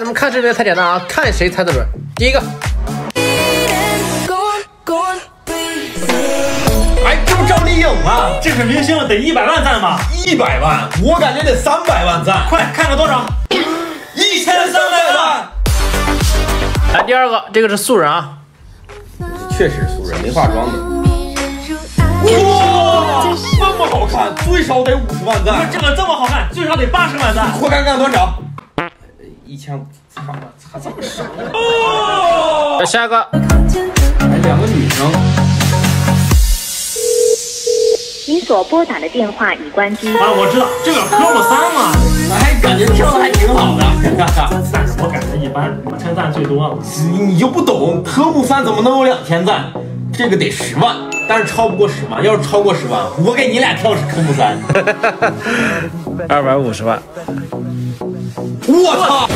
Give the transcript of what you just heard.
咱们看这边太简单啊，看谁猜的准。第一个，哎，这不赵丽颖吗？这是明星了，得一百万赞吧？一百万，我感觉得三百万赞，快看看多少？一千三百万。来第二个，这个是素人啊，确实素人，没化妆的。哇，这么好看，最少得五十万赞。这个这么好看，最少得八十万赞。快看看多少？一千五，操，咋这么少？哦，下一个，哎，两个女生。你所拨打的电话已关机。啊，我知道，这个科目三嘛。哎，感觉跳的还挺好的。但是我感觉一般，五千赞最多了。你就不懂，科目三怎么能有两千赞？这个得十万，但是超不过十万。要是超过十万，我给你俩跳是科目三。二百五十万。我操！